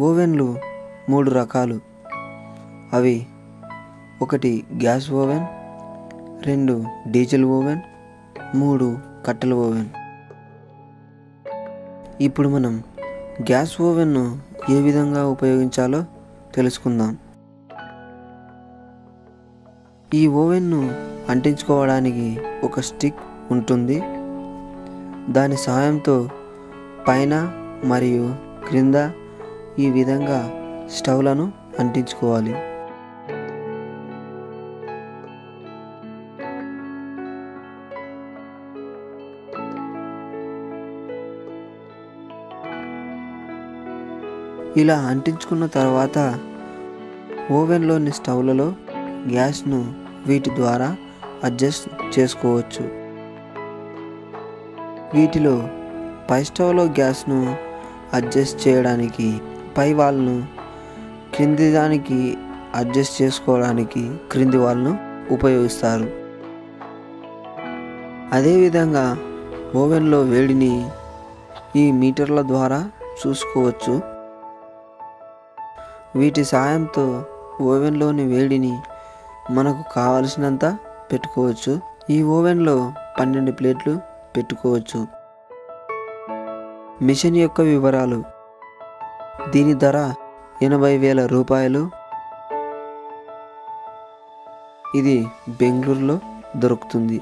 ఓవెన్లు మూడు రకాలు. అవి ఒకటి గ్యాస్ ఓవెన్ రెండు డీజిల్ ఓవెన్ మూడు కట్టెల ఓవెన్. ఇప్పుడు మనం గ్యాస్ ఓవెన్ను ఏ విధంగా ఉపయోగించాలో తెలుసుకుందాం. ఈ ఓవెన్ను అంటించుకోవడానికి ఒక స్టిక్ ఉంటుంది. దాని సహాయంతో పైన మరియు క్రింద ఈ విధంగా స్టవ్లను అంటించుకోవాలి. ఇలా అంటించుకున్న తర్వాత ఓవెన్లోని స్టవ్లలో గ్యాస్ను వీటి ద్వారా అడ్జస్ట్ చేసుకోవచ్చు. వీటిలో పై స్టవ్లో గ్యాస్ను అడ్జస్ట్ చేయడానికి పై వాల్ను క్రింది దానికి అడ్జస్ట్ చేసుకోవడానికి క్రింది వాల్ను ఉపయోగిస్తారు. అదేవిధంగా ఓవెన్లో వేడిని ఈ మీటర్ల ద్వారా చూసుకోవచ్చు. వీటి సాయంతో ఓవెన్లోని వేడిని మనకు కావలసినంత పెట్టుకోవచ్చు. ఈ ఓవెన్లో పన్నెండు ప్లేట్లు పెట్టుకోవచ్చు. మిషన్ యొక్క వివరాలు దీని ధర ఎనభై వేల రూపాయలు. ఇది బెంగళూరులో దొరుకుతుంది.